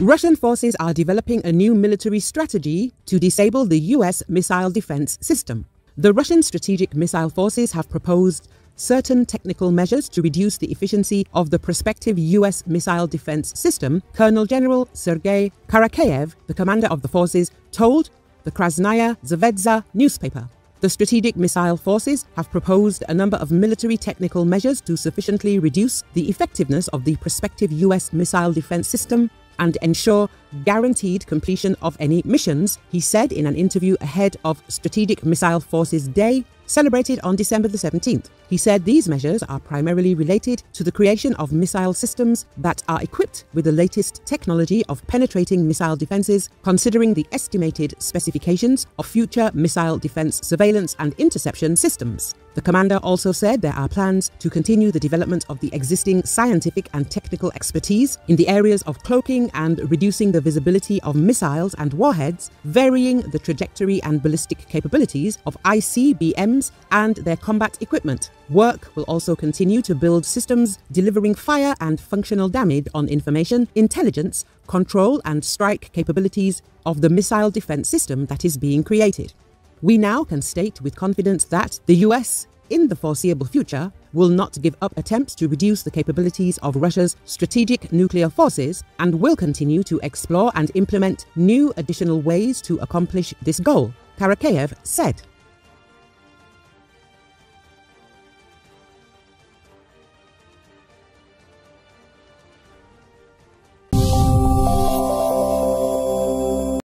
Russian forces are developing a new military strategy to disable the US missile defense system. The Russian strategic missile forces have proposed certain technical measures to reduce the efficiency of the prospective US missile defense system, Colonel General Sergei Karakayev, the commander of the forces, told the Krasnaya Zvezda newspaper. The strategic missile forces have proposed a number of military technical measures to sufficiently reduce the effectiveness of the prospective US missile defense system and ensure guaranteed completion of any missions, he said in an interview ahead of Strategic Missile Forces Day celebrated on December the 17th. He said these measures are primarily related to the creation of missile systems that are equipped with the latest technology of penetrating missile defenses, considering the estimated specifications of future missile defense surveillance and interception systems. The commander also said there are plans to continue the development of the existing scientific and technical expertise in the areas of cloaking and reducing the visibility of missiles and warheads, varying the trajectory and ballistic capabilities of ICBMs and their combat equipment. Work will also continue to build systems delivering fire and functional damage on information, intelligence, control, and strike capabilities of the missile defense system that is being created. We now can state with confidence that the US, in the foreseeable future, will not give up attempts to reduce the capabilities of Russia's strategic nuclear forces and will continue to explore and implement new additional ways to accomplish this goal, Karakayev said.